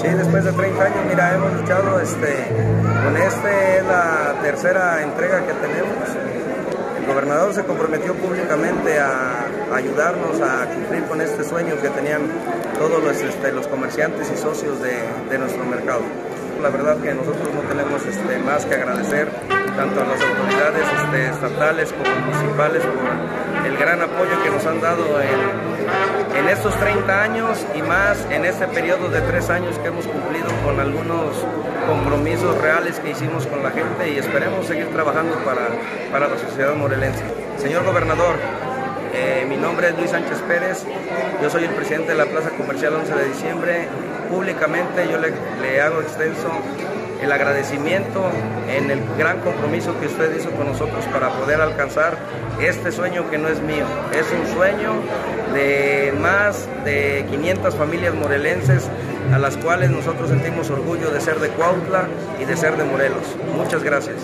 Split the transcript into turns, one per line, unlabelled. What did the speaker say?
Sí, después de 30 años, mira, hemos luchado, este, con este es la tercera entrega que tenemos. El gobernador se comprometió públicamente a ayudarnos a cumplir con este sueño que tenían todos los, este, los comerciantes y socios de, de nuestro mercado la verdad que nosotros no tenemos este, más que agradecer tanto a las autoridades este, estatales como municipales por el gran apoyo que nos han dado en, en, estos 30 años y más en este periodo de tres años que hemos cumplido con algunos compromisos reales que hicimos con la gente y esperemos seguir trabajando para, para la sociedad morelense. Señor gobernador, eh, mi nombre es Luis Sánchez Pérez, yo soy el presidente de la Plaza Comercial 11 de diciembre. Públicamente yo le, le, hago extenso el agradecimiento en el gran compromiso que usted hizo con nosotros para poder alcanzar este sueño que no es mío, es un sueño de más de 500 familias morelenses a las cuales nosotros sentimos orgullo de ser de Cuautla y de ser de Morelos. Muchas gracias.